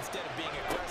instead of being aggressive.